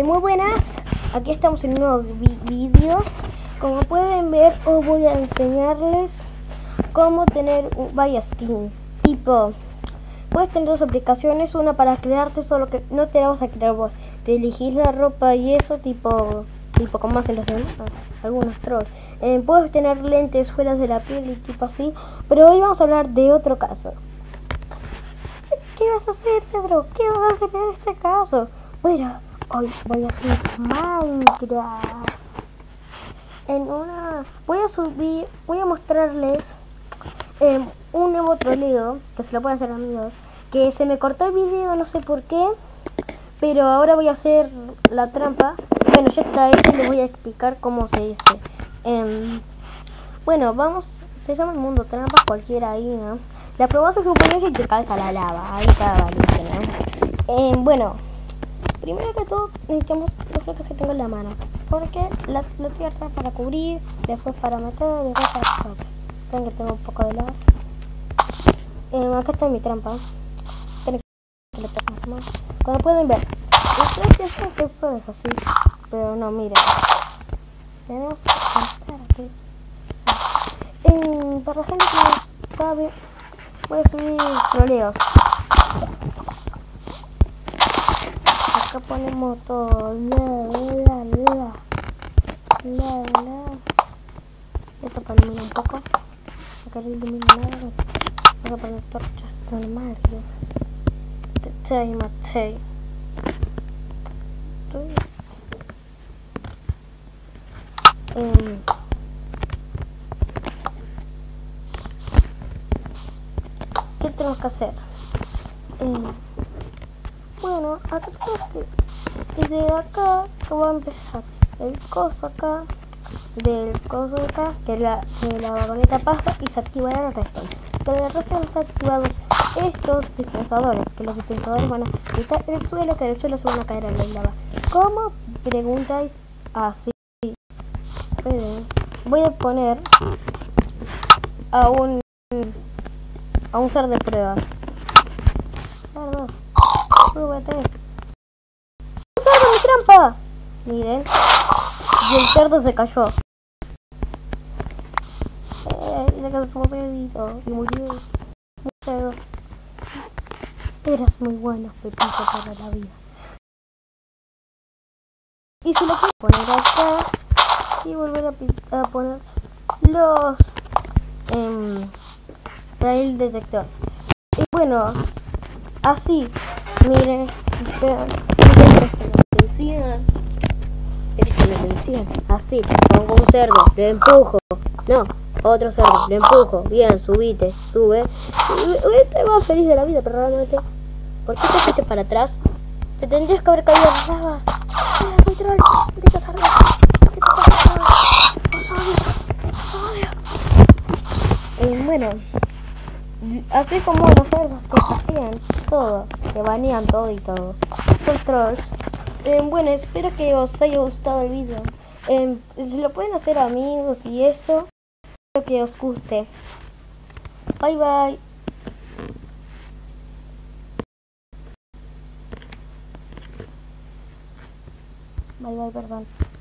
Eh, muy buenas, aquí estamos en un nuevo vídeo. Como pueden ver, os voy a enseñarles cómo tener un vaya skin. Tipo, puedes tener dos aplicaciones, una para crearte solo que no te la vas a crear vos. Te elegís la ropa y eso, tipo, tipo como hacen los demás, algunos trolls. Eh, puedes tener lentes fuera de la piel y tipo así, pero hoy vamos a hablar de otro caso. ¿Qué vas a hacer, Pedro? ¿Qué vas a hacer en este caso? Bueno, hoy voy a subir Minecraft. En una. Voy a subir. Voy a mostrarles eh, un nuevo troleo. Que se lo pueden hacer amigos. Que se me cortó el video, no sé por qué. Pero ahora voy a hacer la trampa. Bueno, ya está hecho y les voy a explicar cómo se dice. Eh, bueno, vamos. Se llama el mundo trampa, cualquiera ahí, ¿no? La probás a supone y te caes a la lava. Ahí está valiente, ¿no? Eh, bueno, primero que todo necesitamos los bloques que tengo en la mano. Porque la, la tierra para cubrir, después para meter, después para Ven que tengo un poco de lava. Eh, acá está mi trampa. Tienen que más. Como pueden ver, ustedes piensan que eso es así. Pero no, miren. Tenemos que aquí. Para la gente que no sabe, voy a subir troleos. Acá ponemos todo. La, la, la. La, la. Esto para iluminar un poco. Acá no ilumina nada. Voy a poner torchas normales. Tetei, matei. Um, ¿Qué tenemos que hacer? Eh, bueno, acá. Desde acá voy a empezar. El coso acá. Del coso de acá. Que la, que la vagoneta pasa y se activará el resto. Pero el resto están activados estos dispensadores. Que los dispensadores van a quitar el suelo. Que del suelo se van a caer a la lava. ¿Cómo? Preguntáis así. Voy a poner a un a un ser de prueba. Cerdo, súbete. ¡Un cerdo en mi trampa! Miren. Y el cerdo se cayó. Eh, y se cayó cerdito. Y murió. Un cerdo. Eras muy bueno, Pepito, para la vida. Y si lo quiero poner acá y volver a, a poner los eh, trail detector y bueno así miren vean atención presten atención así pongo un cerdo lo empujo. No otro cerdo lo empujo. Bien subite sube. Y este va feliz de la vida pero realmente ¿por qué te fuiste para atrás? te tendrías que haber caído en la lava. Soy troll malditos cerdos eh, bueno, así como los cerdos que todo, que banean todo y todo, son trolls. Eh, bueno, espero que os haya gustado el video. Eh, lo pueden hacer amigos y eso. Espero que os guste. Bye bye. Bye bye, perdón.